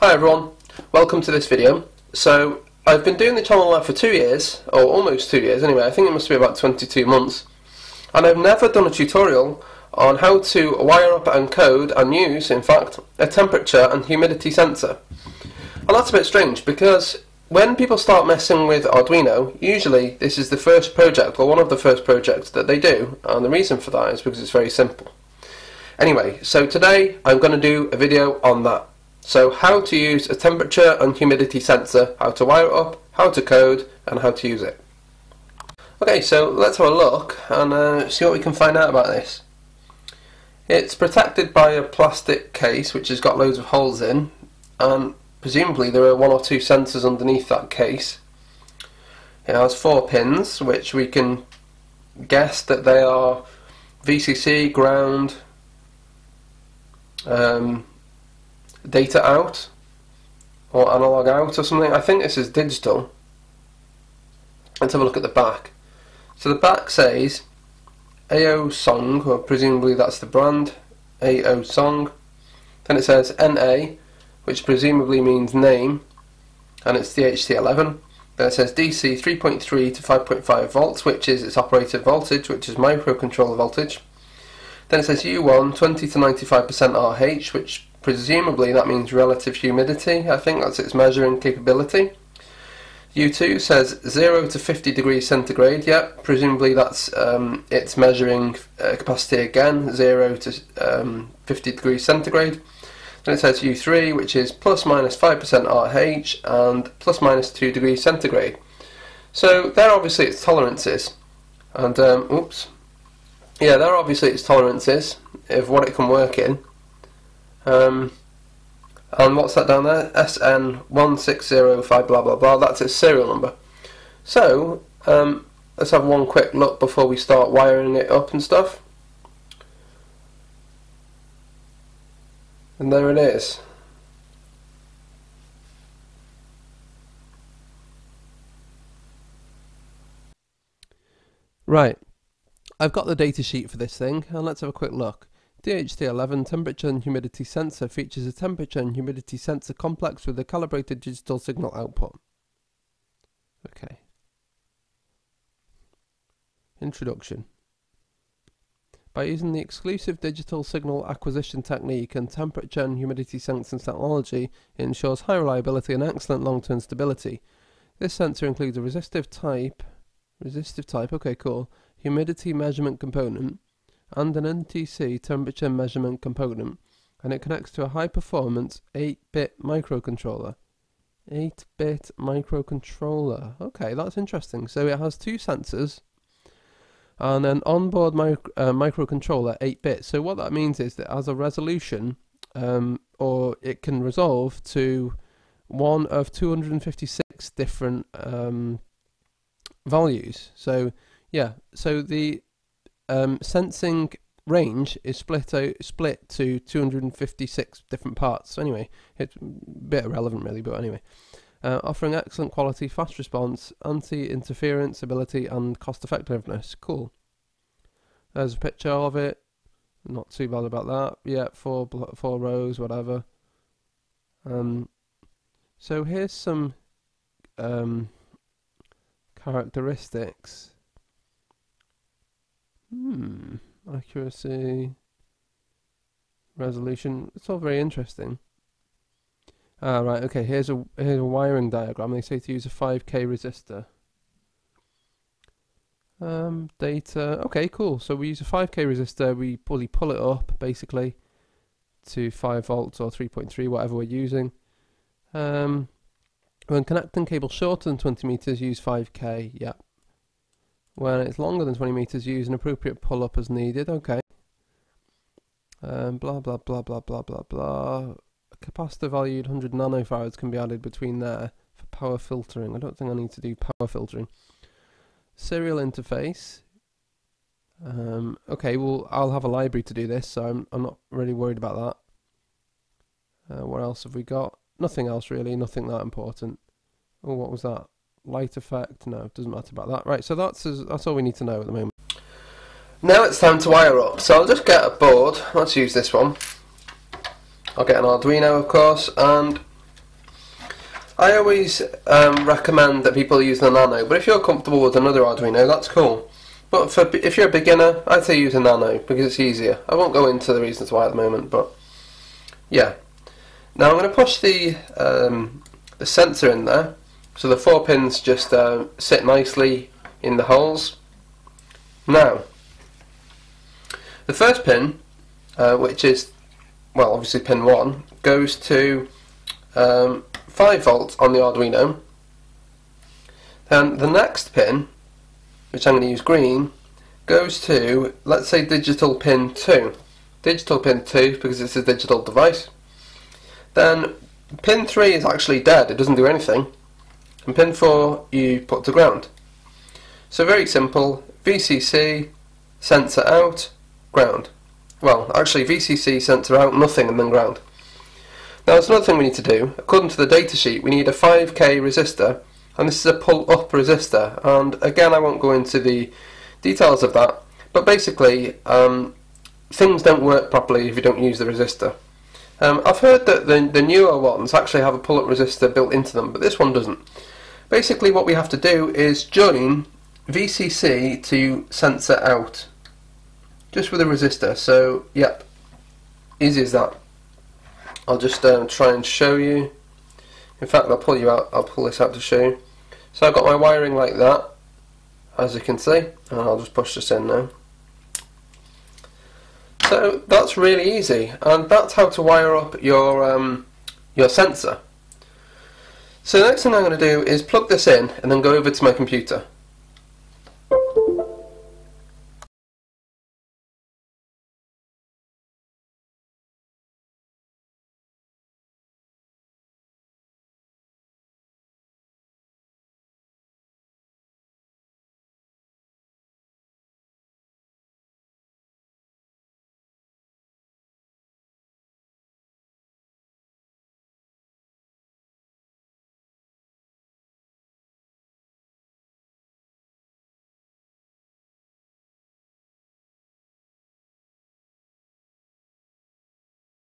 Hi everyone, welcome to this video. So I've been doing the channel now for two years, or almost two years anyway, I think it must be about 22 months, and I've never done a tutorial on how to wire up and code and use, in fact, a temperature and humidity sensor. And that's a bit strange because when people start messing with Arduino, usually this is the first project, or one of the first projects that they do, and the reason for that is because it's very simple. Anyway, so today I'm going to do a video on that. So how to use a temperature and humidity sensor, how to wire it up, how to code, and how to use it. Okay, so let's have a look and uh, see what we can find out about this. It's protected by a plastic case which has got loads of holes in, and presumably there are one or two sensors underneath that case. It has four pins, which we can guess that they are VCC, ground, um, data out or analog out or something. I think this is digital. Let's have a look at the back. So the back says AO Song, or presumably that's the brand, AO Song. Then it says NA, which presumably means name, and it's DHT11. Then it says DC 3.3 to 5.5 volts, which is its operated voltage, which is microcontroller voltage. Then it says U1 20 to 95% RH, which presumably that means relative humidity. I think that's its measuring capability. U2 says 0 to 50 degrees centigrade. Yep, presumably that's um, its measuring uh, capacity again, 0 to um, 50 degrees centigrade. Then it says U3, which is plus minus 5% RH and plus minus 2 degrees centigrade. So there obviously its tolerances. And, um, oops, yeah, there obviously its tolerances of what it can work in. Um, and what's that down there? SN1605 blah blah blah. That's its serial number. So, um, let's have one quick look before we start wiring it up and stuff. And there it is. Right, I've got the datasheet for this thing, and let's have a quick look. DHT11 temperature and humidity sensor features a temperature and humidity sensor complex with a calibrated digital signal output. Okay. Introduction. By using the exclusive digital signal acquisition technique and temperature and humidity sensing technology, it ensures high reliability and excellent long-term stability. This sensor includes a resistive type, resistive type, okay cool, humidity measurement component, and an NTC temperature measurement component, and it connects to a high performance 8 bit microcontroller. 8 bit microcontroller. Okay, that's interesting. So it has two sensors and an onboard mic- uh, microcontroller 8 bit. So what that means is that has a resolution um, or it can resolve to one of 256 different um, values. So yeah, so the um, sensing range is split out, split to 256 different parts. So anyway, it's a bit irrelevant really, but anyway. Uh, offering excellent quality, fast response, anti-interference ability, and cost effectiveness. Cool. There's a picture of it. Not too bad about that. Yeah, four four rows, whatever. Um, so here's some um, characteristics Hmm. Accuracy. Resolution. It's all very interesting. Ah, right. Okay. Here's a here's a wiring diagram. They say to use a 5k resistor. Um, data. Okay, cool. So we use a 5k resistor. We pulley pull it up basically to 5 volts or 3.3, whatever we're using. Um, when connecting cable shorter than 20 meters, use 5k. Yep. When it's longer than 20 meters, use an appropriate pull-up as needed. Okay. Um, blah, blah, blah, blah, blah, blah, blah. A capacitor valued 100 nanofarads can be added between there for power filtering. I don't think I need to do power filtering. Serial interface. Um, okay, well, I'll have a library to do this, so I'm, I'm not really worried about that. Uh, what else have we got? Nothing else really, nothing that important. Oh, what was that? Light effect. No, it doesn't matter about that. Right, so that's that's all we need to know at the moment. Now it's time to wire up. So I'll just get a board. Let's use this one. I'll get an Arduino, of course, and I always um, recommend that people use the Nano, but if you're comfortable with another Arduino, that's cool. But for if you're a beginner, I'd say use a Nano because it's easier. I won't go into the reasons why at the moment, but yeah. Now I'm going to push the um, the sensor in there, so the four pins just uh, sit nicely in the holes. Now, the first pin, uh, which is well obviously pin one, goes to um, 5 volts on the Arduino. Then the next pin, which I'm going to use green, goes to, let's say, digital pin 2. Digital pin 2 because it's a digital device. Then pin 3 is actually dead, it doesn't do anything. And pin 4 you put to ground. So very simple, VCC, sensor out, ground. Well, actually VCC, sensor out, nothing and then ground. Now there's another thing we need to do. According to the datasheet, we need a 5k resistor, and this is a pull-up resistor. And again, I won't go into the details of that, but basically, um, things don't work properly if you don't use the resistor. Um, I've heard that the, the newer ones actually have a pull-up resistor built into them, but this one doesn't. Basically, what we have to do is join VCC to sensor out, just with a resistor. So, yep, easy as that. I'll just um, try and show you. In fact, I'll pull you out. I'll pull this out to show you. So I've got my wiring like that, as you can see, and I'll just push this in now. So that's really easy, and that's how to wire up your um, your sensor. So the next thing I'm going to do is plug this in and then go over to my computer.